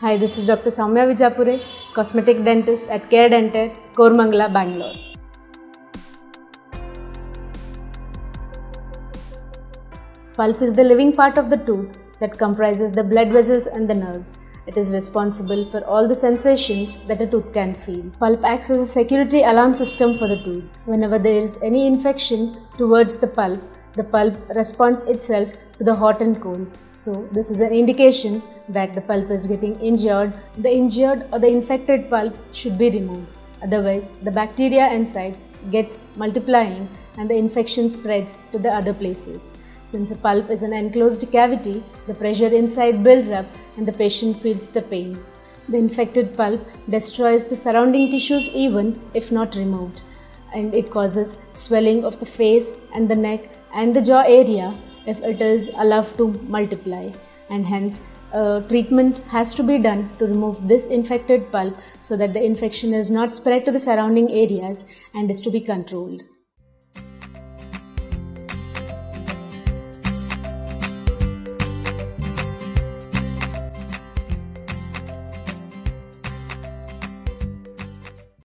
Hi, this is Dr. Sowmya Vijapure, cosmetic dentist at Care Dentate, Koramangala, Bangalore. Pulp is the living part of the tooth that comprises the blood vessels and the nerves. It is responsible for all the sensations that a tooth can feel. Pulp acts as a security alarm system for the tooth. Whenever there is any infection towards the pulp, the pulp responds itself to the hot and cold. So, this is an indication that the pulp is getting injured. The injured or the infected pulp should be removed. Otherwise, the bacteria inside gets multiplying and the infection spreads to the other places. Since a pulp is an enclosed cavity, the pressure inside builds up and the patient feels the pain. The infected pulp destroys the surrounding tissues even if not removed, and it causes swelling of the face and the neck and the jaw area if it is allowed to multiply, and hence uh, treatment has to be done to remove this infected pulp so that the infection is not spread to the surrounding areas and is to be controlled.